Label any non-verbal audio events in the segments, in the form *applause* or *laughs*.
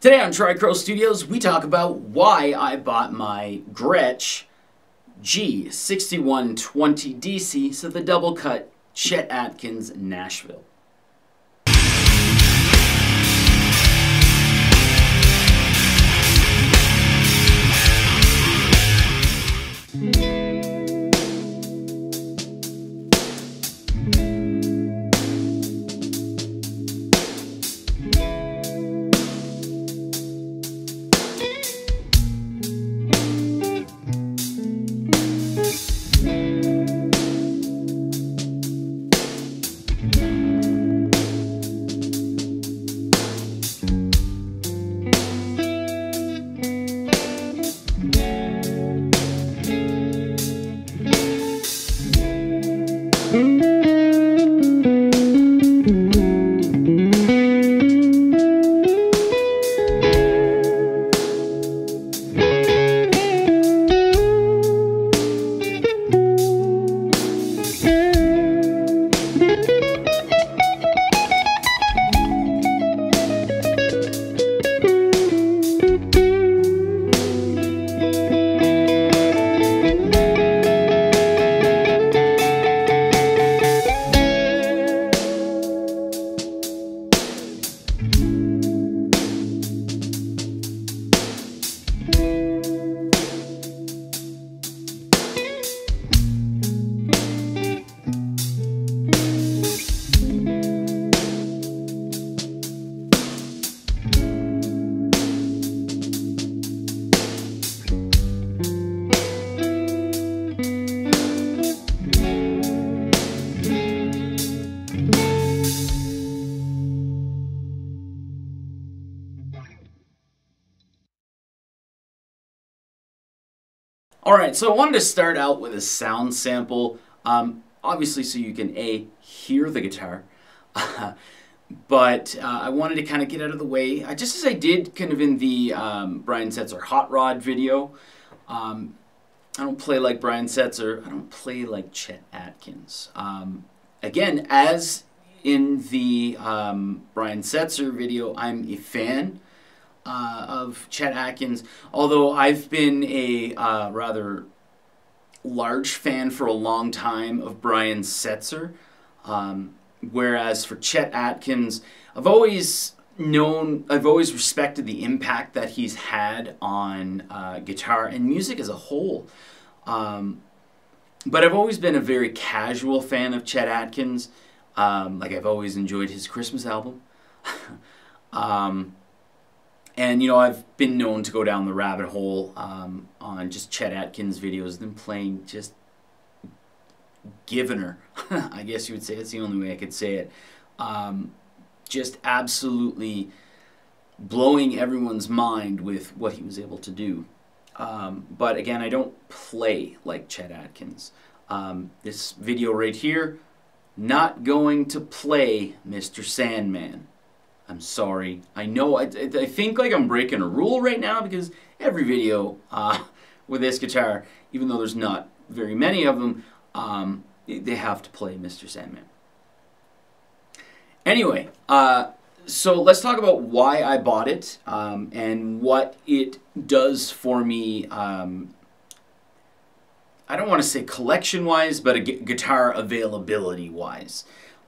Today on Tricrow Studios, we talk about why I bought my Gretsch G6120 DC, so the double cut Chet Atkins Nashville. Alright, so I wanted to start out with a sound sample, um, obviously so you can A, hear the guitar, *laughs* but uh, I wanted to kind of get out of the way, just as I did kind of in the um, Brian Setzer Hot Rod video. Um, I don't play like Brian Setzer, I don't play like Chet Atkins. Um, again, as in the um, Brian Setzer video, I'm a fan uh, of Chet Atkins, although I've been a uh, rather large fan for a long time of Brian Setzer. Um, whereas for Chet Atkins, I've always known, I've always respected the impact that he's had on uh, guitar and music as a whole. Um, but I've always been a very casual fan of Chet Atkins. Um, like I've always enjoyed his Christmas album. *laughs* um, and you know, I've been known to go down the rabbit hole um, on just Chet Atkins videos, them playing just giving her. *laughs* I guess you would say that's the only way I could say it. Um, just absolutely blowing everyone's mind with what he was able to do. Um, but again, I don't play like Chet Atkins. Um, this video right here, not going to play Mr. Sandman. I'm sorry. I know, I, I think like I'm breaking a rule right now because every video uh, *laughs* with this guitar, even though there's not very many of them, um, they have to play Mr. Sandman. Anyway, uh, so let's talk about why I bought it um, and what it does for me. Um, I don't want to say collection-wise, but guitar availability-wise.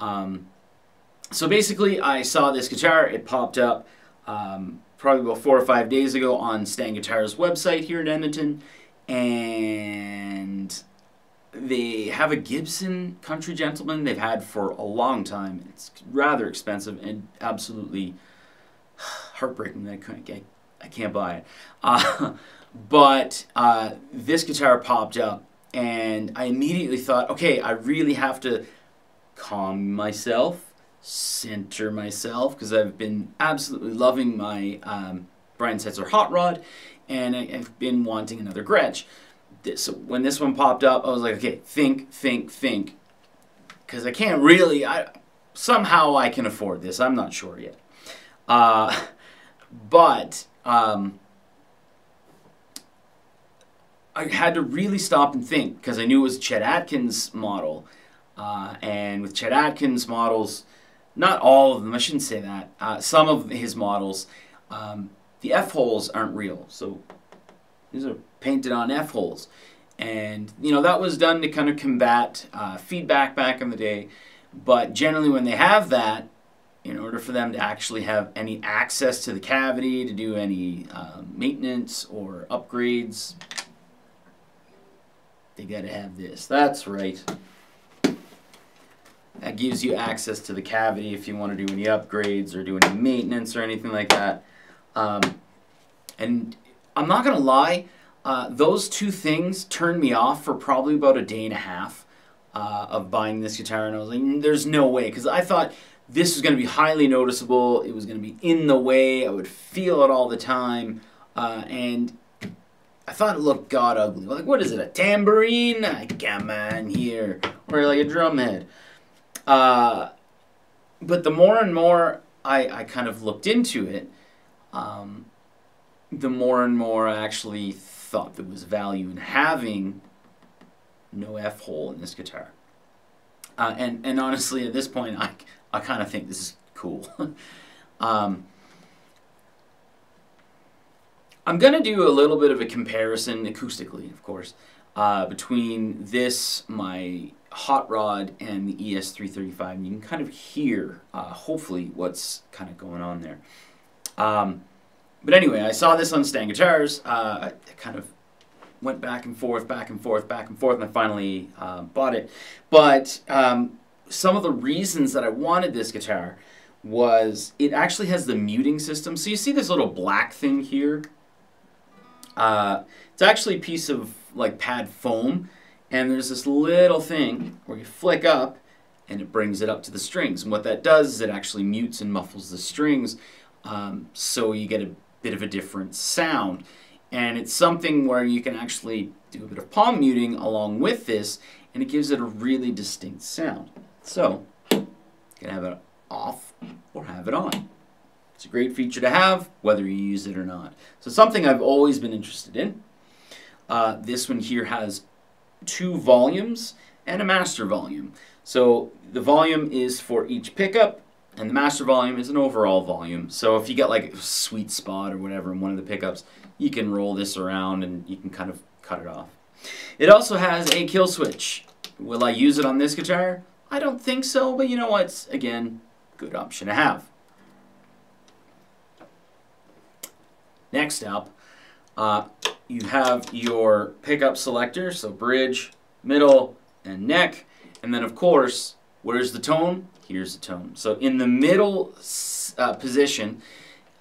Um, so basically, I saw this guitar. It popped up um, probably about four or five days ago on Stang Guitar's website here in Edmonton. And they have a Gibson Country Gentleman they've had for a long time. It's rather expensive and absolutely heartbreaking that I, couldn't get, I can't buy it. *laughs* Uh, but uh, this guitar popped up and I immediately thought, okay, I really have to calm myself center myself because I've been absolutely loving my um, Brian Setzer Hot Rod and I, have been wanting another Gretsch. So when this one popped up, I was like, okay, think, think, think. Because I can't really, I somehow I can afford this. I'm not sure yet. Uh, but um, I had to really stop and think because I knew it was Chet Atkins model. Uh, and with Chet Atkins models, not all of them, I shouldn't say that. Uh, some of his models, um, the F holes aren't real. So these are painted on F holes. And, you know, that was done to kind of combat uh, feedback back in the day. But generally when they have that, in order for them to actually have any access to the cavity, to do any uh, maintenance or upgrades, they got to have this. That's right. That gives you access to the cavity if you want to do any upgrades or do any maintenance or anything like that. Um, and I'm not going to lie, uh, those two things turned me off for probably about a day and a half uh, of buying this guitar. And I was like, mm, there's no way. Because I thought this was going to be highly noticeable. It was going to be in the way. I would feel it all the time. Uh, and I thought it looked god ugly. Like, what is it, a tambourine? Come on here. Or like a drum head. Uh, but the more and more I, I kind of looked into it, um, the more and more I actually thought there was value in having no F hole in this guitar. Uh, and, and honestly, at this point, I, I kind of think this is cool. *laughs* um, I'm going to do a little bit of a comparison, acoustically, of course, uh, between this, my hot rod, and the ES335. And you can kind of hear, uh, hopefully, what's kind of going on there. Um, but anyway, I saw this on Stang Guitars. Uh, I kind of went back and forth, back and forth, back and forth, and I finally uh, bought it. But um, some of the reasons that I wanted this guitar was it actually has the muting system. So you see this little black thing here? Uh, it's actually a piece of like pad foam, and there's this little thing where you flick up, and it brings it up to the strings. And what that does is it actually mutes and muffles the strings, um, so you get a bit of a different sound. And it's something where you can actually do a bit of palm muting along with this, and it gives it a really distinct sound. So, you can have it off or have it on. It's a great feature to have, whether you use it or not. So something I've always been interested in. Uh, this one here has two volumes and a master volume. So the volume is for each pickup, and the master volume is an overall volume. So if you get like a sweet spot or whatever in one of the pickups, you can roll this around and you can kind of cut it off. It also has a kill switch. Will I use it on this guitar? I don't think so, but you know what? Again, good option to have. Next up, uh, you have your pickup selector, so bridge, middle, and neck. And then, of course, where's the tone? Here's the tone. So in the middle uh, position,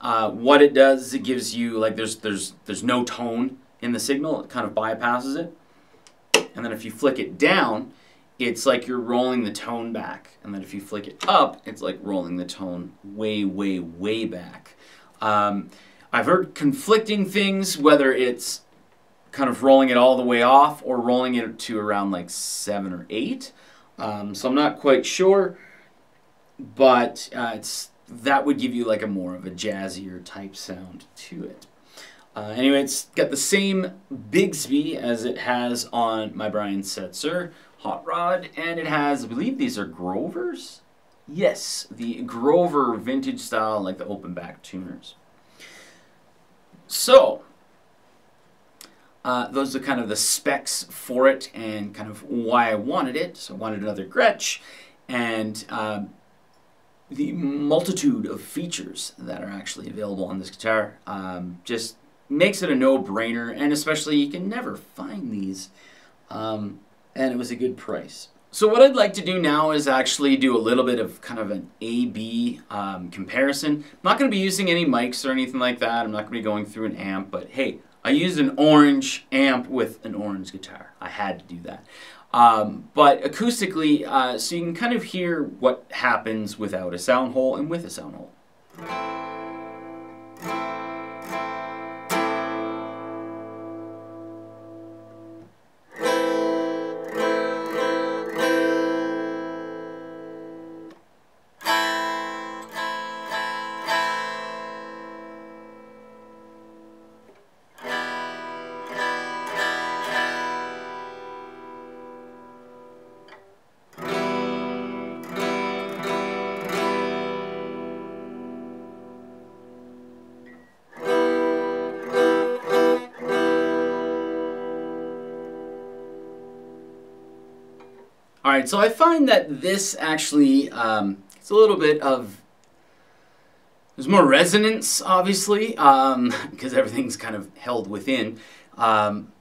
uh, what it does is it gives you, like there's, there's, there's no tone in the signal. It kind of bypasses it. And then if you flick it down, it's like you're rolling the tone back. And then if you flick it up, it's like rolling the tone way, way, way back. Um, I've heard conflicting things, whether it's kind of rolling it all the way off or rolling it to around like seven or eight. Um, so I'm not quite sure but uh, it's that would give you like a more of a jazzier type sound to it. Uh, anyway, it's got the same Bigsby as it has on my Brian Setzer Hot Rod, and it has, I believe these are Grovers? Yes, the Grover vintage style, like the open back tuners. So, uh, those are kind of the specs for it and kind of why I wanted it. So I wanted another Gretsch, and um, the multitude of features that are actually available on this guitar um, just makes it a no-brainer and especially you can never find these um, and it was a good price. So what I'd like to do now is actually do a little bit of kind of an A-B um, comparison. I'm not going to be using any mics or anything like that. I'm not going to be going through an amp, but hey, I used an orange amp with an orange guitar. I had to do that. Um, but acoustically, uh, so you can kind of hear what happens without a sound hole and with a sound hole. Right, so I find that this actually, um, it's a little bit of, there's more resonance, obviously, because um, *laughs* everything's kind of held within. Um,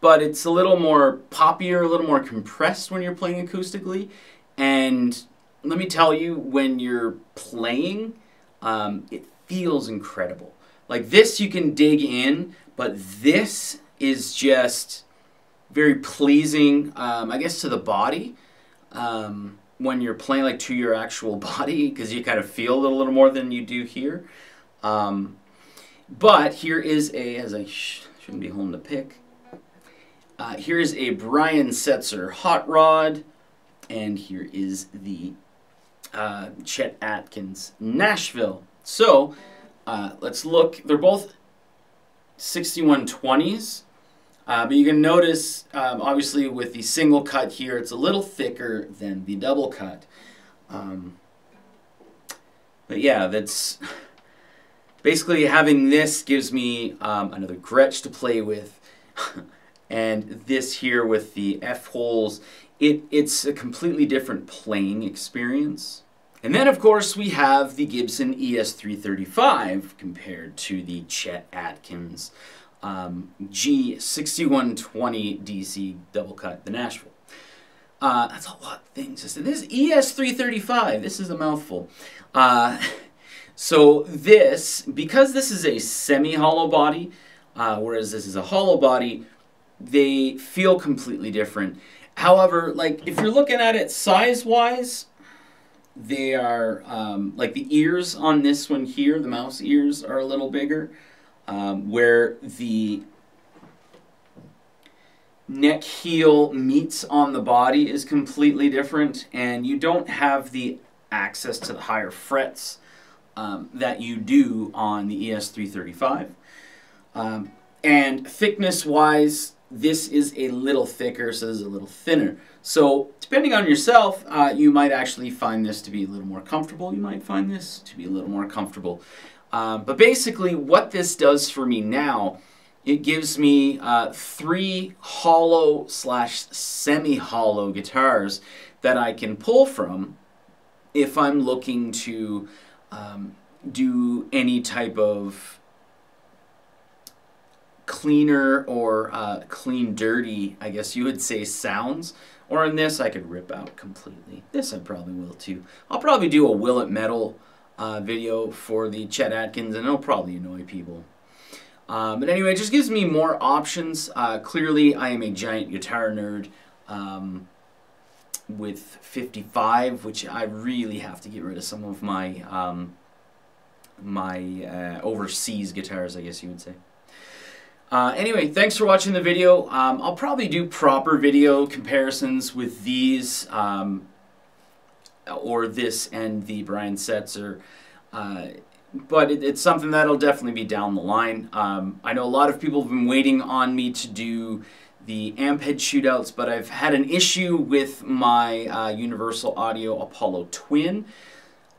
but it's a little more poppier, a little more compressed when you're playing acoustically. And let me tell you, when you're playing, um, it feels incredible. Like this, you can dig in, but this is just very pleasing, um, I guess, to the body um, when you're playing like to your actual *laughs* body because you kind of feel it a little more than you do here. Um, but here is a, as I sh shouldn't be holding the pick, uh, here is a Brian Setzer hot rod, and here is the uh, Chet Atkins Nashville. So uh, let's look. They're both 6120s. Uh, but you can notice, um, obviously, with the single cut here, it's a little thicker than the double cut. Um, but yeah, that's *laughs* basically having this gives me um, another Gretsch to play with. *laughs* and this here with the F holes, it, it's a completely different playing experience. And then, of course, we have the Gibson ES335 compared to the Chet Atkins um, G6120 DC double cut, the Nashville. Uh, that's a lot of things. This is ES335. This is a mouthful. Uh, *laughs* so this, because this is a semi-hollow body, uh, whereas this is a hollow body, they feel completely different. However, like if you're looking at it size-wise, they are um, like the ears on this one here, the mouse ears are a little bigger, um, where the neck heel meets on the body is completely different, and you don't have the access to the higher frets um, that you do on the ES335. Um, and thickness-wise, this is a little thicker, so this is a little thinner. So depending on yourself, uh, you might actually find this to be a little more comfortable. You might find this to be a little more comfortable. Um, but basically what this does for me now, it gives me uh, three hollow slash semi-hollow guitars that I can pull from if I'm looking to um, do any type of cleaner or uh, clean dirty, I guess you would say, sounds. Or in this, I could rip out completely. This I probably will too. I'll probably do a Will It Metal uh, video for the Chet Atkins, and it'll probably annoy people. Um, but anyway, it just gives me more options. Uh, clearly, I am a giant guitar nerd um, with 55, which I really have to get rid of some of my um, my uh, overseas guitars, I guess you would say. Uh, anyway, thanks for watching the video. Um, I'll probably do proper video comparisons with these um, or this and the Brian Setzer. Uh, but it, it's something that'll definitely be down the line. Um, I know a lot of people have been waiting on me to do the amp head shootouts, but I've had an issue with my uh, Universal Audio Apollo Twin,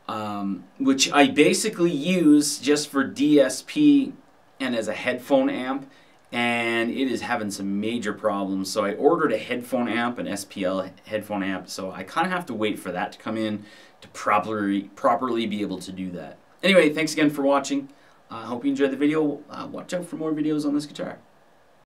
um, which I basically use just for DSP and as a headphone amp and it is having some major problems. So I ordered a headphone amp, an SPL headphone amp, so I kind of have to wait for that to come in to properly, properly be able to do that. Anyway, thanks again for watching. I uh, hope you enjoyed the video. Uh, watch out for more videos on this guitar.